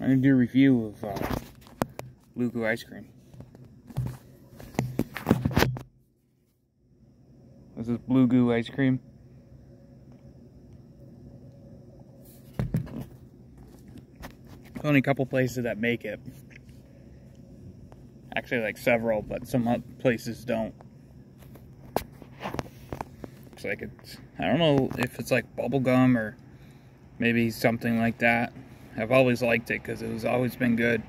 I'm gonna do a review of uh, Goo ice cream. This is Blue Goo ice cream. Only a couple places that make it. Actually, like several, but some places don't. Looks like it's, I don't know if it's like bubblegum or maybe something like that. I've always liked it because it was always been good.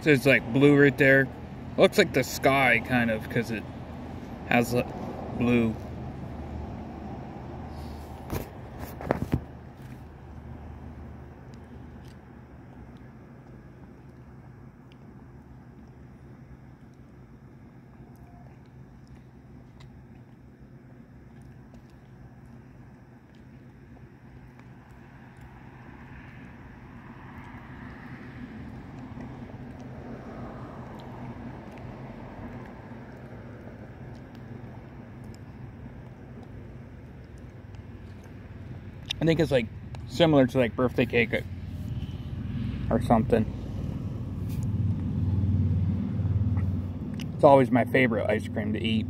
So it's like blue right there. Looks like the sky kind of because it has blue I think it's like similar to like birthday cake or something. It's always my favorite ice cream to eat.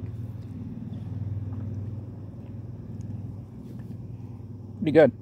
Pretty good.